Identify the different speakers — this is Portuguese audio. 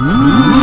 Speaker 1: Hum.